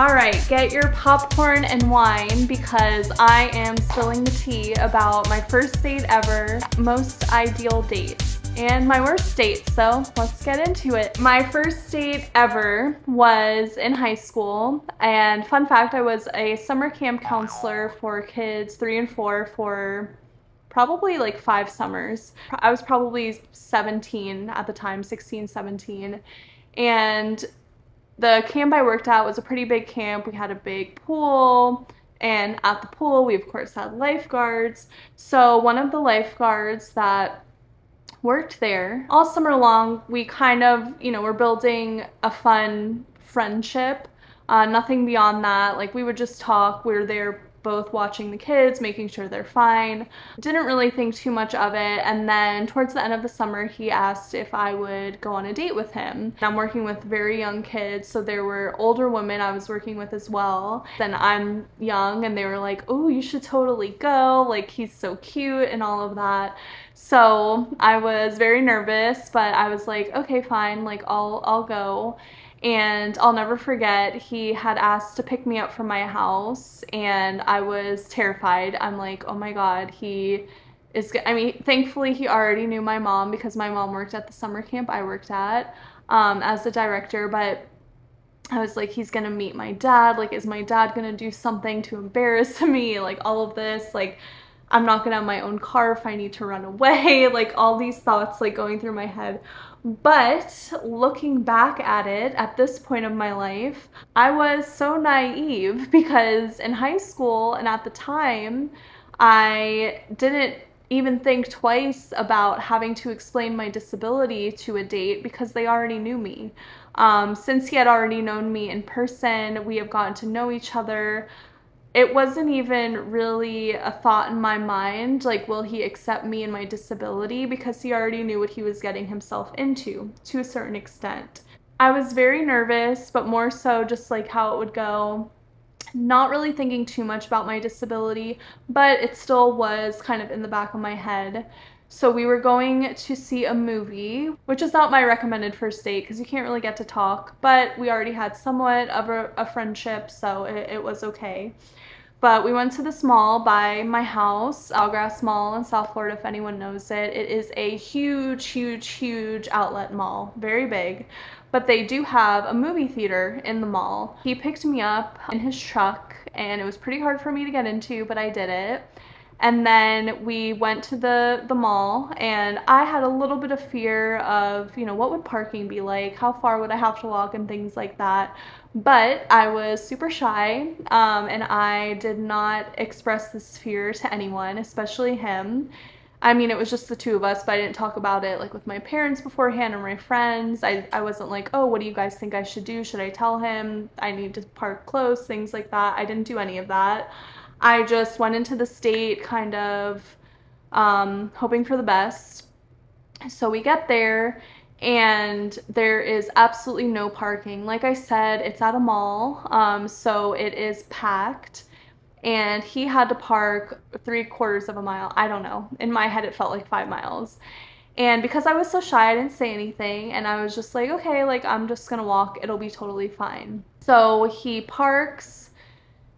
All right, get your popcorn and wine because I am spilling the tea about my first date ever, most ideal dates and my worst date, so let's get into it. My first date ever was in high school, and fun fact, I was a summer camp counselor for kids three and four for probably like five summers. I was probably 17 at the time, 16, 17, and the camp I worked at was a pretty big camp. We had a big pool, and at the pool, we of course had lifeguards. So, one of the lifeguards that worked there. All summer long, we kind of, you know, were building a fun friendship. Uh, nothing beyond that. Like, we would just talk. We were there both watching the kids, making sure they're fine. Didn't really think too much of it. And then towards the end of the summer, he asked if I would go on a date with him. I'm working with very young kids, so there were older women I was working with as well. Then I'm young, and they were like, oh, you should totally go. Like, he's so cute and all of that. So I was very nervous, but I was like, okay, fine, like I'll I'll go. And I'll never forget, he had asked to pick me up from my house, and I was terrified. I'm like, oh my god, he is. I mean, thankfully, he already knew my mom because my mom worked at the summer camp I worked at um, as the director, but I was like, he's gonna meet my dad. Like, is my dad gonna do something to embarrass me? Like, all of this. Like, I'm not gonna have my own car if I need to run away. Like, all these thoughts, like, going through my head. But looking back at it at this point of my life, I was so naive because in high school and at the time, I didn't even think twice about having to explain my disability to a date because they already knew me. Um, since he had already known me in person, we have gotten to know each other it wasn't even really a thought in my mind like will he accept me and my disability? Because he already knew what he was getting himself into to a certain extent. I was very nervous but more so just like how it would go. Not really thinking too much about my disability but it still was kind of in the back of my head so we were going to see a movie, which is not my recommended first date because you can't really get to talk, but we already had somewhat of a, a friendship, so it, it was okay. But we went to this mall by my house, Sawgrass Mall in South Florida, if anyone knows it. It is a huge, huge, huge outlet mall, very big. But they do have a movie theater in the mall. He picked me up in his truck, and it was pretty hard for me to get into, but I did it. And then we went to the, the mall, and I had a little bit of fear of, you know, what would parking be like? How far would I have to walk and things like that. But I was super shy, um, and I did not express this fear to anyone, especially him. I mean, it was just the two of us, but I didn't talk about it like with my parents beforehand or my friends. I, I wasn't like, oh, what do you guys think I should do? Should I tell him I need to park close? Things like that. I didn't do any of that. I just went into the state kind of um, hoping for the best. So we get there and there is absolutely no parking. Like I said, it's at a mall, um, so it is packed. And he had to park three quarters of a mile. I don't know. In my head, it felt like five miles. And because I was so shy, I didn't say anything. And I was just like, okay, like I'm just gonna walk. It'll be totally fine. So he parks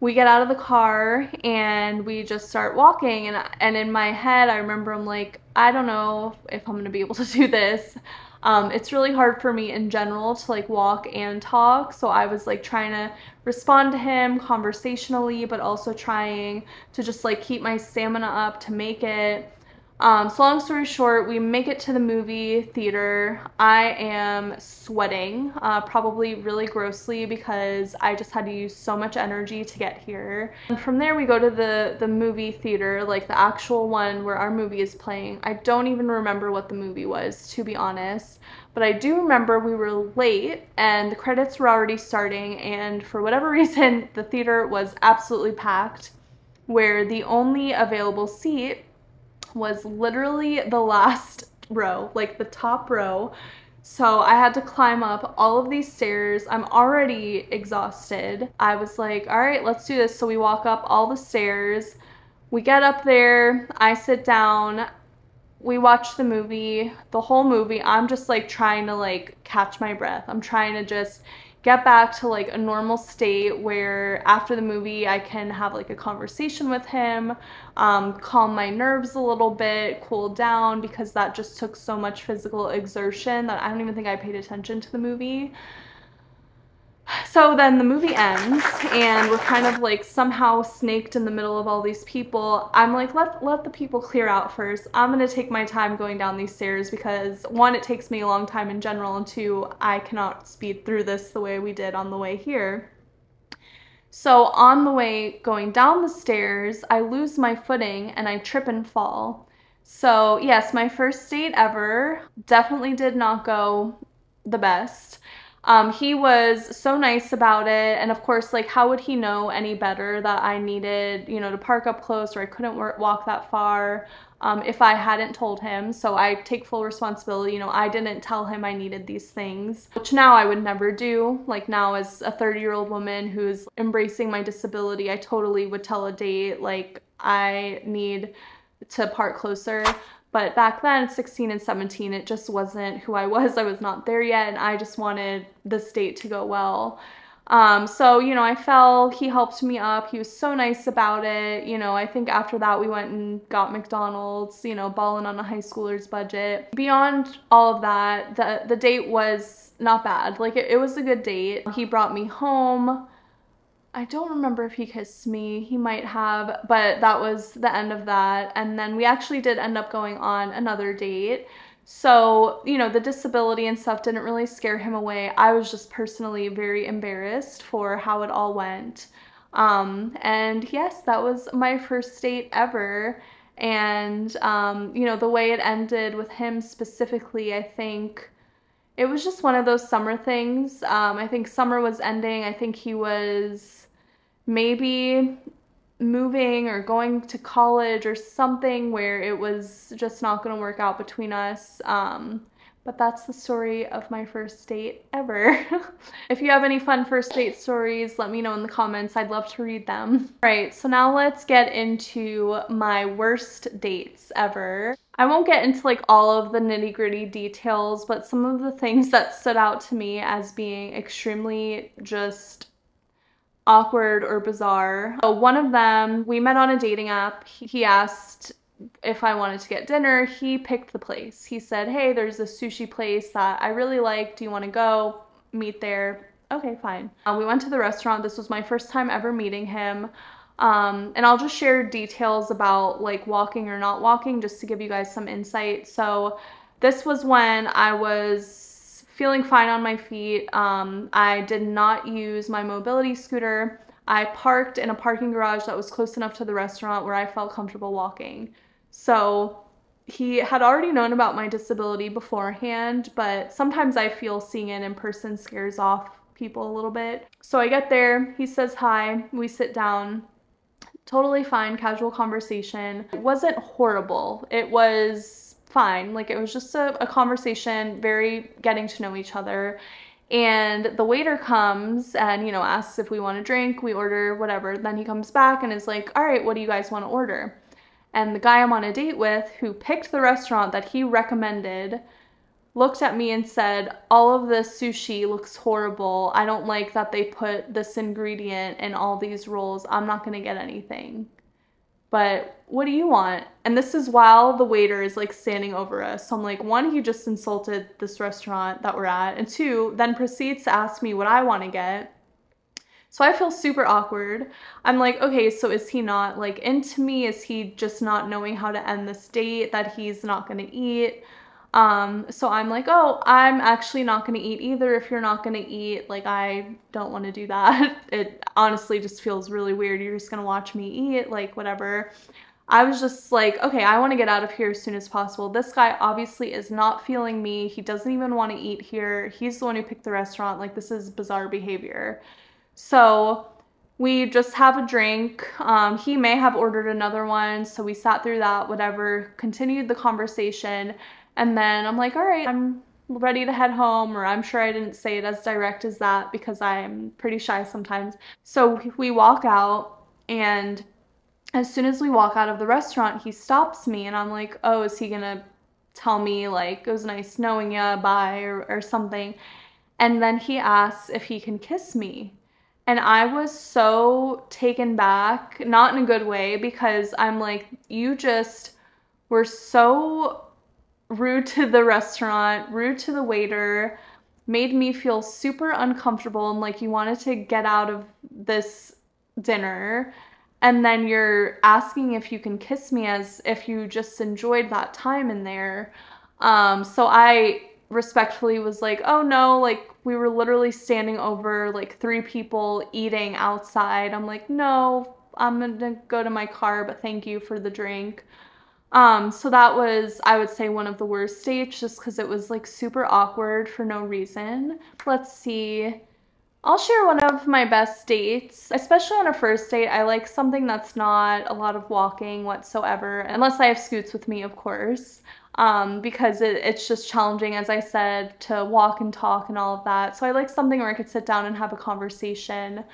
we get out of the car and we just start walking and and in my head I remember I'm like I don't know if I'm gonna be able to do this. Um, it's really hard for me in general to like walk and talk. So I was like trying to respond to him conversationally but also trying to just like keep my stamina up to make it um, so long story short, we make it to the movie theater. I am sweating, uh, probably really grossly because I just had to use so much energy to get here. And from there we go to the, the movie theater, like the actual one where our movie is playing. I don't even remember what the movie was, to be honest. But I do remember we were late and the credits were already starting and for whatever reason, the theater was absolutely packed where the only available seat was literally the last row, like the top row. So I had to climb up all of these stairs. I'm already exhausted. I was like, all right, let's do this. So we walk up all the stairs. We get up there. I sit down. We watch the movie, the whole movie. I'm just like trying to like catch my breath. I'm trying to just get back to like a normal state where after the movie I can have like a conversation with him, um, calm my nerves a little bit, cool down because that just took so much physical exertion that I don't even think I paid attention to the movie. So then the movie ends and we're kind of like somehow snaked in the middle of all these people. I'm like, let, let the people clear out first. I'm going to take my time going down these stairs because one, it takes me a long time in general and two, I cannot speed through this the way we did on the way here. So on the way going down the stairs, I lose my footing and I trip and fall. So yes, my first date ever definitely did not go the best. Um, he was so nice about it. And of course, like, how would he know any better that I needed, you know, to park up close or I couldn't walk that far um, if I hadn't told him? So I take full responsibility. You know, I didn't tell him I needed these things, which now I would never do. Like, now as a 30 year old woman who's embracing my disability, I totally would tell a date, like, I need to park closer. But back then, 16 and 17, it just wasn't who I was. I was not there yet, and I just wanted the state to go well. Um, so, you know, I fell, he helped me up. He was so nice about it. You know, I think after that we went and got McDonald's, you know, balling on a high schooler's budget. Beyond all of that, the, the date was not bad. Like, it, it was a good date. He brought me home. I don't remember if he kissed me. He might have, but that was the end of that. And then we actually did end up going on another date. So, you know, the disability and stuff didn't really scare him away. I was just personally very embarrassed for how it all went. Um, and yes, that was my first date ever. And, um, you know, the way it ended with him specifically, I think it was just one of those summer things. Um, I think summer was ending. I think he was maybe moving or going to college or something where it was just not going to work out between us. Um, but that's the story of my first date ever. if you have any fun first date stories, let me know in the comments. I'd love to read them. All right, so now let's get into my worst dates ever. I won't get into like all of the nitty gritty details, but some of the things that stood out to me as being extremely just awkward or bizarre. One of them, we met on a dating app. He asked if I wanted to get dinner. He picked the place. He said, hey, there's a sushi place that I really like. Do you want to go meet there? Okay, fine. Uh, we went to the restaurant. This was my first time ever meeting him. Um, and I'll just share details about like walking or not walking just to give you guys some insight. So this was when I was feeling fine on my feet. Um, I did not use my mobility scooter. I parked in a parking garage that was close enough to the restaurant where I felt comfortable walking. So he had already known about my disability beforehand, but sometimes I feel seeing it in person scares off people a little bit. So I get there, he says hi, we sit down. Totally fine, casual conversation. It wasn't horrible. It was fine. Like it was just a, a conversation, very getting to know each other. And the waiter comes and, you know, asks if we want a drink, we order whatever. Then he comes back and is like, all right, what do you guys want to order? And the guy I'm on a date with who picked the restaurant that he recommended looked at me and said, All of this sushi looks horrible. I don't like that they put this ingredient in all these rolls. I'm not going to get anything but what do you want? And this is while the waiter is like standing over us. So I'm like, one, he just insulted this restaurant that we're at. And two, then proceeds to ask me what I want to get. So I feel super awkward. I'm like, okay, so is he not like into me? Is he just not knowing how to end this date that he's not going to eat? Um, so I'm like, oh, I'm actually not gonna eat either if you're not gonna eat. Like, I don't wanna do that. It honestly just feels really weird. You're just gonna watch me eat, like, whatever. I was just like, okay, I wanna get out of here as soon as possible. This guy obviously is not feeling me. He doesn't even wanna eat here. He's the one who picked the restaurant. Like, this is bizarre behavior. So, we just have a drink. Um, he may have ordered another one, so we sat through that, whatever, continued the conversation. And then I'm like, all right, I'm ready to head home, or I'm sure I didn't say it as direct as that because I'm pretty shy sometimes. So we walk out, and as soon as we walk out of the restaurant, he stops me, and I'm like, oh, is he gonna tell me, like, it was nice knowing ya, bye, or, or something? And then he asks if he can kiss me. And I was so taken back, not in a good way, because I'm like, you just were so rude to the restaurant, rude to the waiter, made me feel super uncomfortable and like you wanted to get out of this dinner. And then you're asking if you can kiss me as if you just enjoyed that time in there. Um, so I respectfully was like, oh no, like we were literally standing over like three people eating outside. I'm like, no, I'm gonna go to my car, but thank you for the drink. Um, so that was, I would say, one of the worst dates just because it was like super awkward for no reason. Let's see. I'll share one of my best dates, especially on a first date. I like something that's not a lot of walking whatsoever, unless I have Scootz with me, of course um, because it, it's just challenging, as I said, to walk and talk and all of that. So I like something where I could sit down and have a conversation.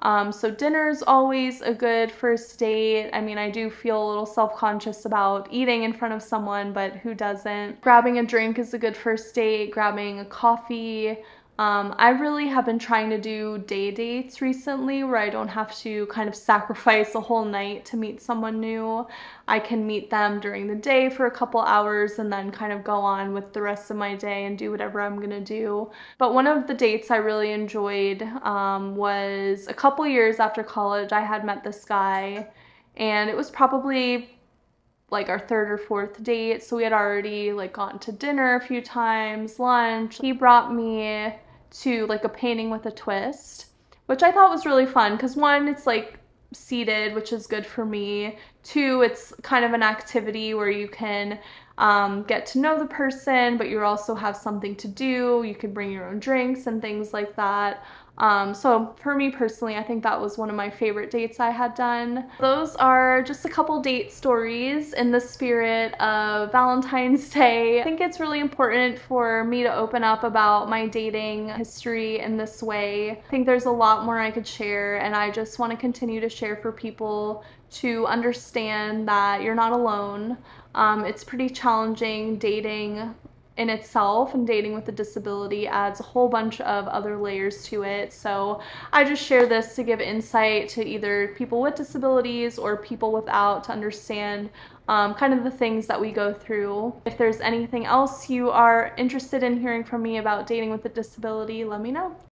Um, so dinner is always a good first date. I mean, I do feel a little self-conscious about eating in front of someone, but who doesn't? Grabbing a drink is a good first date. Grabbing a coffee, um, I really have been trying to do day dates recently where I don't have to kind of sacrifice a whole night to meet someone new. I can meet them during the day for a couple hours and then kind of go on with the rest of my day and do whatever I'm gonna do. But one of the dates I really enjoyed um, was a couple years after college. I had met this guy and it was probably like our third or fourth date so we had already like gone to dinner a few times lunch he brought me to like a painting with a twist, which I thought was really fun because one, it's like seated, which is good for me. Two, it's kind of an activity where you can um, get to know the person, but you also have something to do. You could bring your own drinks and things like that. Um, so for me personally, I think that was one of my favorite dates I had done. Those are just a couple date stories in the spirit of Valentine's Day. I think it's really important for me to open up about my dating history in this way. I think there's a lot more I could share and I just want to continue to share for people to understand that you're not alone. Um, it's pretty challenging dating in itself and dating with a disability adds a whole bunch of other layers to it. So I just share this to give insight to either people with disabilities or people without to understand um, kind of the things that we go through. If there's anything else you are interested in hearing from me about dating with a disability, let me know.